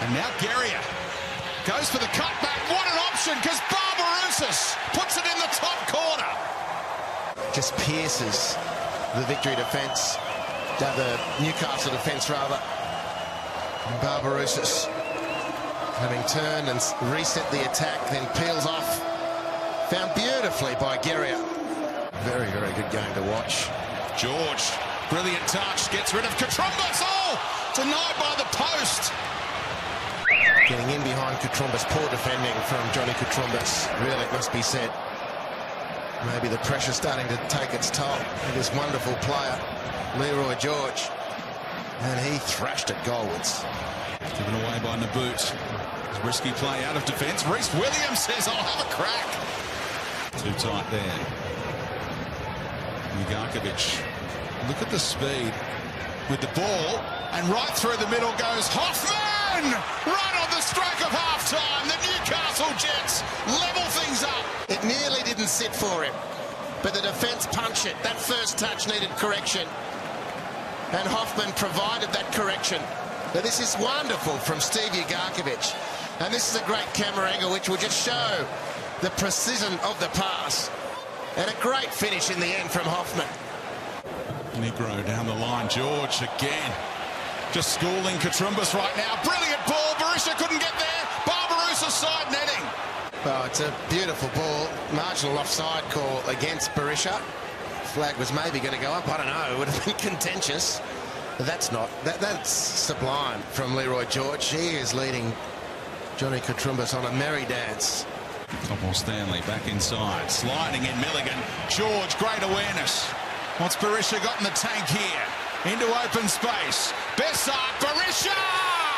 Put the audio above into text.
And now Garia goes for the cutback. What an option because Barbarouses puts it in the top corner. Just pierces the victory defence, uh, the Newcastle defence rather. And Barbarouses having turned and reset the attack, then peels off. Found beautifully by Geria. Very, very good game to watch. George, brilliant touch, gets rid of Koutroumbis. Oh, denied by the post. Getting in behind Koutroumbis, poor defending from Johnny Koutroumbis. Really, it must be said. Maybe the pressure starting to take its toll this wonderful player, Leroy George. And he thrashed it goalwards. Given away by Nabbout. Risky play out of defence. Rhys Williams says, I'll have a crack. Too tight there. Ugarkovic. Look at the speed with the ball. And right through the middle goes Hoffman! Nearly didn't sit for him. But the defence punched it. That first touch needed correction. And Hoffman provided that correction. Now, this is wonderful from Steve Ugarkovic. And this is a great camera angle which will just show the precision of the pass. And a great finish in the end from Hoffman. Negro down the line. George again. Just schooling Koutroumbis right now. Brilliant ball. Berisha Well, it's a beautiful ball. Marginal offside call against Berisha. Flag was maybe going to go up. I don't know. It would have been contentious. But that's not. That, that's sublime from Leroy George. He is leading Johnny Koutroumbis on a merry dance. Topor-Stanley back inside. Sliding in Milligan. George, great awareness. What's Berisha got in the tank here? Into open space. Besart, Berisha!